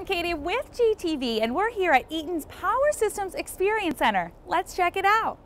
I'm Katie with GTV and we're here at Eaton's Power Systems Experience Center. Let's check it out.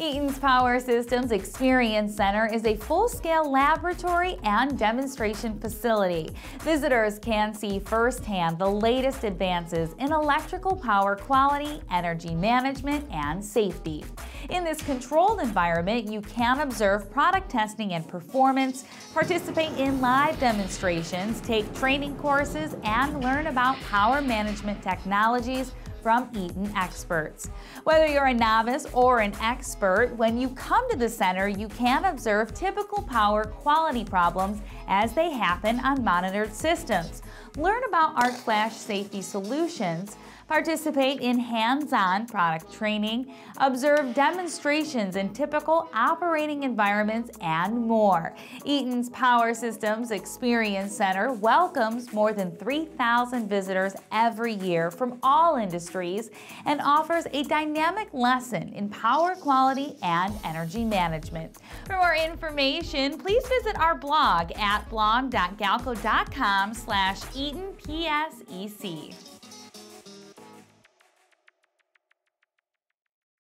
Eaton's Power Systems Experience Center is a full-scale laboratory and demonstration facility. Visitors can see firsthand the latest advances in electrical power quality, energy management, and safety. In this controlled environment, you can observe product testing and performance, participate in live demonstrations, take training courses, and learn about power management technologies from Eaton experts. Whether you're a novice or an expert, when you come to the center, you can observe typical power quality problems as they happen on monitored systems. Learn about Arc Flash safety solutions, participate in hands-on product training, observe demonstrations in typical operating environments, and more. Eaton's Power Systems Experience Center welcomes more than 3,000 visitors every year from all industries and offers a dynamic lesson in power quality and energy management. For more information, please visit our blog at blog.galco.com slash EatonPSEC.